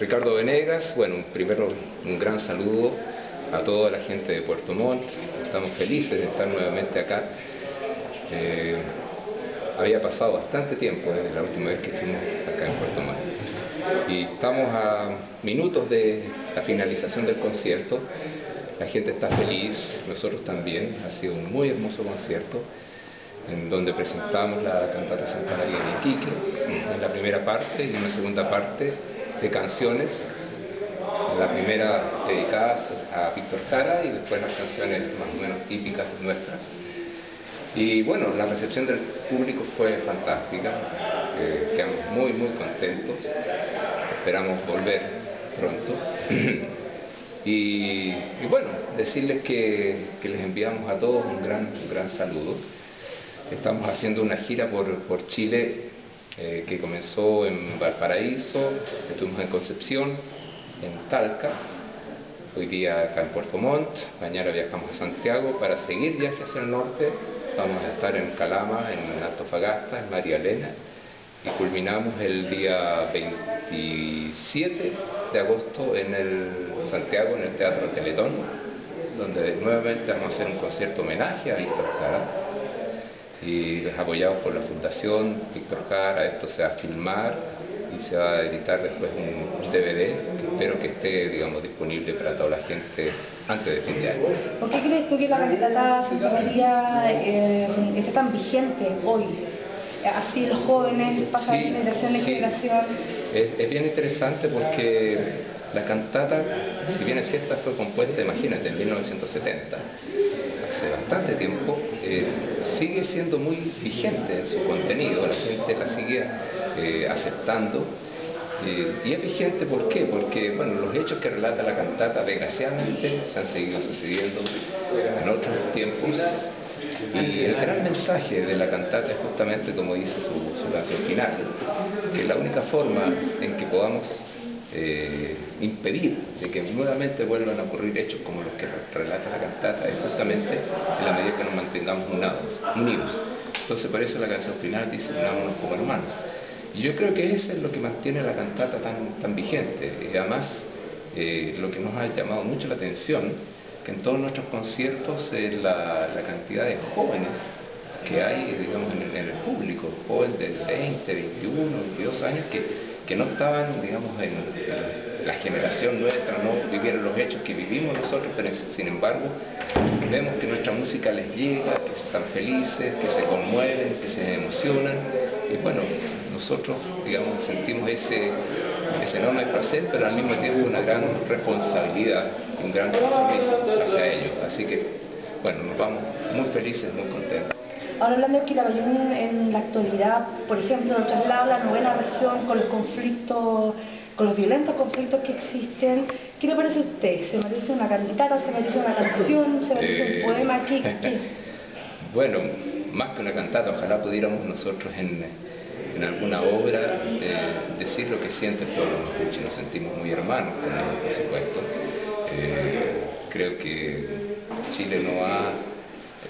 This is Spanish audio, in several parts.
Ricardo Venegas, bueno, primero un gran saludo a toda la gente de Puerto Montt, estamos felices de estar nuevamente acá. Eh, había pasado bastante tiempo desde la última vez que estuvimos acá en Puerto Montt. Y estamos a minutos de la finalización del concierto. La gente está feliz, nosotros también, ha sido un muy hermoso concierto en donde presentamos la cantata Santa María de Iquique. En la primera parte y en la segunda parte de canciones, la primera dedicada a Víctor Jara y después las canciones más o menos típicas nuestras. Y bueno, la recepción del público fue fantástica, eh, quedamos muy muy contentos, esperamos volver pronto. y, bueno, decirles que, les enviamos a todos un gran, gran saludo. Estamos haciendo una gira por, por Chile eh, que comenzó en Valparaíso, estuvimos en Concepción, en Talca, hoy día acá en Puerto Montt, mañana viajamos a Santiago para seguir viaje hacia el norte, vamos a estar en Calama, en Antofagasta, en María Elena, y culminamos el día 27 de agosto en el Santiago, en el Teatro Teletón, donde nuevamente vamos a hacer un concierto homenaje a Víctor Jara y apoyados por la Fundación Víctor Jara, esto se va a filmar y se va a editar después un DVD que espero que esté digamos, disponible para toda la gente antes de fin de año. ¿Por qué crees tú que la cantata Santa María eh, está tan vigente hoy? Así los jóvenes pasan de generación en generación. Es, es bien interesante porque la cantata, si bien es cierta, fue compuesta, imagínate, en 1970, hace bastante tiempo, eh, sigue siendo muy vigente en su contenido, la gente la sigue eh, aceptando. Eh, y es vigente, ¿por qué? Porque, bueno, los hechos que relata la cantata, desgraciadamente, se han seguido sucediendo en otros tiempos. Y el gran mensaje de la cantata es justamente, como dice su, su canción final, que la única forma en que podamos eh, impedir de que nuevamente vuelvan a ocurrir hechos como los que relata la cantata es justamente en la medida que nos mantengamos unidos. unidos. Entonces por eso la canción final dice unámonos como hermanos. Y yo creo que eso es lo que mantiene la cantata tan, vigente. Y además eh, lo que nos ha llamado mucho la atención, que en todos nuestros conciertos es la, cantidad de jóvenes que hay digamos, en, en el público, jóvenes de 20, 21, 22 años que que no estaban, digamos, en, la generación nuestra, no vivieron los hechos que vivimos nosotros, pero sin embargo vemos que nuestra música les llega, que están felices, que se conmueven, que se emocionan, y bueno, nosotros, digamos, sentimos ese, ese enorme placer, pero al mismo tiempo una gran responsabilidad, un gran compromiso hacia ellos. Así que, bueno, nos vamos muy felices, muy contentos. Ahora hablando de Quilapayún en la actualidad, por ejemplo, nos traslado a la novena región con los conflictos, con los violentos conflictos que existen. ¿Qué le parece a usted? ¿Se merece una cantata? ¿Se merece una canción? ¿Se merece un eh, poema? ¿Qué, Bueno, más que una cantata, ojalá pudiéramos nosotros en, alguna obra eh, decir lo que siente el pueblo mapuche. Nos sentimos muy hermanos con ellos, por supuesto. Eh, creo que Chile no ha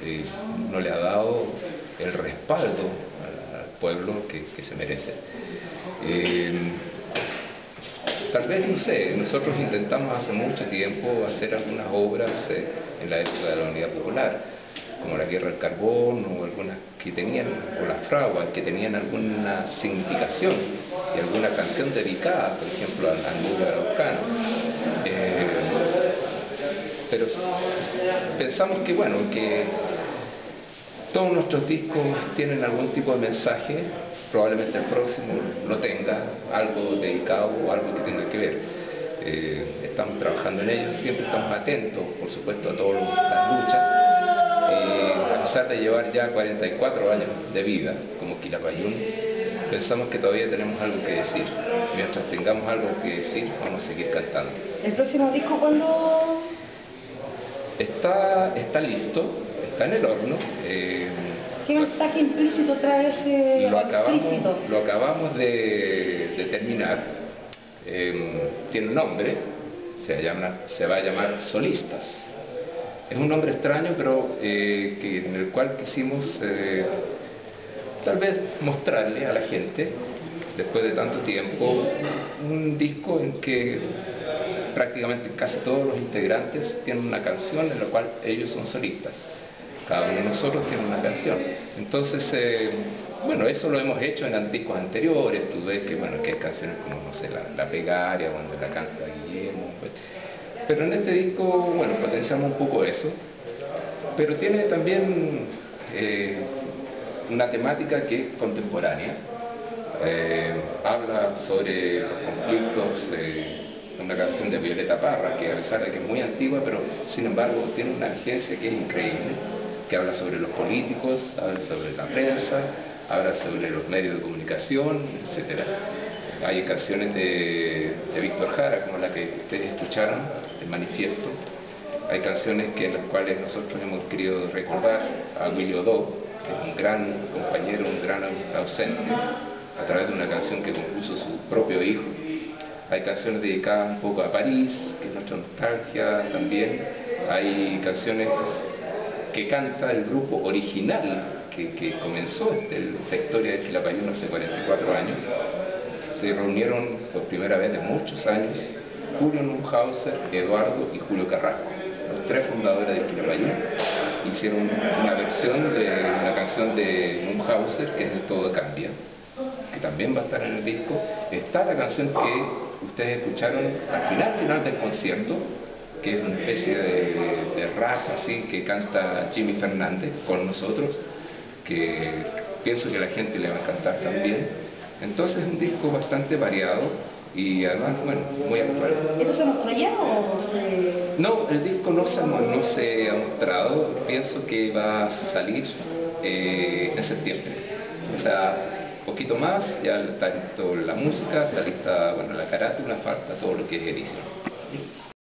eh, no le ha dado el respaldo al, pueblo que, se merece. Eh, tal vez, no sé, nosotros intentamos hace mucho tiempo hacer algunas obras en la época de la Unidad Popular, como la Guerra del Carbón o algunas que tenían, o las fraguas, que tenían alguna significación y alguna canción dedicada, por ejemplo, al, al nube araucano. Pero pensamos que, bueno, que todos nuestros discos tienen algún tipo de mensaje, probablemente el próximo no tenga algo dedicado o algo que tenga que ver. Eh, estamos trabajando en ello, siempre estamos atentos, por supuesto, a todas las luchas. Eh, a pesar de llevar ya 44 años de vida como Quilapayún, pensamos que todavía tenemos algo que decir. Mientras tengamos algo que decir, vamos a seguir cantando. ¿El próximo disco cuándo? Está, está listo, está en el horno. Eh, ¿Qué mensaje implícito trae ese lo acabamos, Lo acabamos de, terminar. Em, tiene un nombre, se, llama, se va a llamar Solistas. Es un nombre extraño, pero eh, que, en el cual quisimos eh, tal vez mostrarle a la gente después de tanto tiempo, un disco en que prácticamente casi todos los integrantes tienen una canción en la cual ellos son solistas. Cada uno de nosotros tiene una canción. Entonces, eh, bueno, eso lo hemos hecho en discos anteriores. Tú ves que, bueno, que hay canciones como, no sé, La, la Pegaria, cuando la canta Guillermo. Pues. Pero en este disco, bueno, potenciamos un poco eso. Pero tiene también eh, una temática que es contemporánea. Eh, habla sobre los conflictos, una canción de Violeta Parra, que a pesar de que es muy antigua, pero sin embargo tiene una agencia que es increíble, que habla sobre los políticos, habla sobre la prensa, habla sobre los medios de comunicación, etc. Hay canciones de, Víctor Jara, como la que ustedes escucharon, el manifiesto. Hay canciones que en las cuales nosotros hemos querido recordar a Willy Odo, que es un gran compañero, un gran ausente, a través de una canción que compuso su propio hijo. Hay canciones dedicadas un poco a París, que es nuestra nostalgia también. Hay canciones que canta el grupo original que, comenzó este, historia de Chilapayún hace 44 años. Se reunieron por primera vez de muchos años Julio Nunhauser, Eduardo y Julio Carrasco, los tres fundadores de Chilapayún hicieron una versión de una canción de Munhauser que es El Todo Cambia, que también va a estar en el disco. Está la canción que ustedes escucharon al final, final del concierto, que es una especie de, de rap así que canta Jimmy Fernández con nosotros, que pienso que a la gente le va a encantar también. Entonces es un disco bastante variado y además, bueno, muy actual. ¿Esto se mostró ya o se...? No, el disco no se, no se ha mostrado, pienso que va a salir eh, en septiembre. O sea, poquito más, ya listo la música, está bueno, la carátula, falta todo lo que es edición.